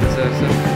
sir, sir.